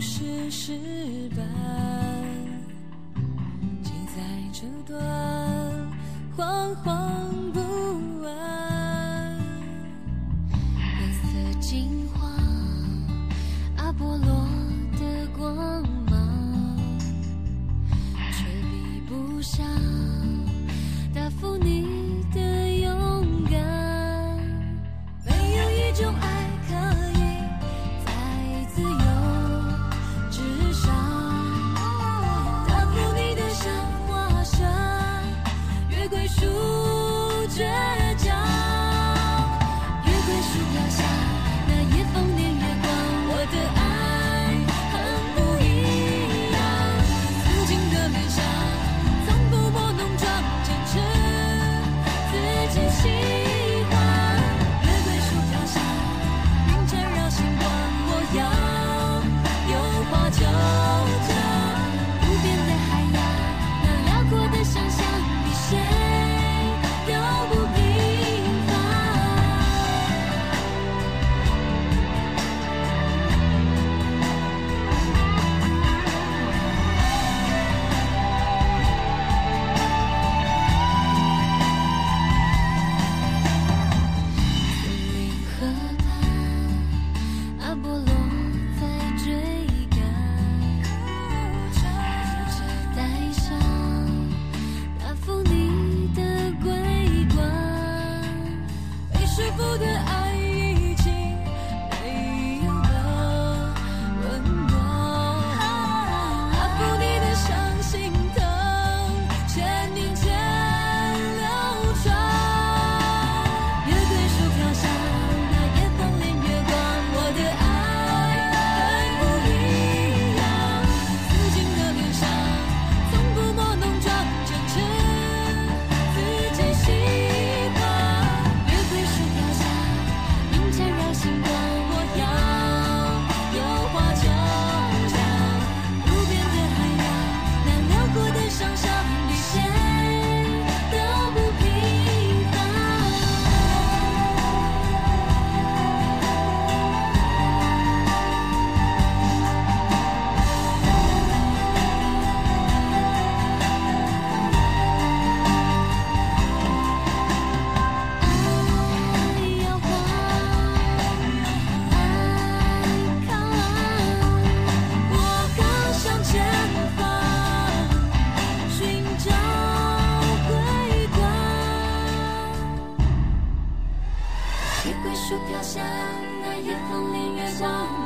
是失败记载这段惶惶。像那夜空里月光